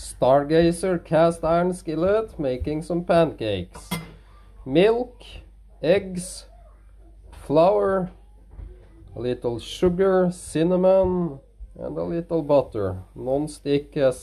Stargazer cast iron skillet making some pancakes. Milk, eggs, flour, a little sugar, cinnamon, and a little butter. Non-stick as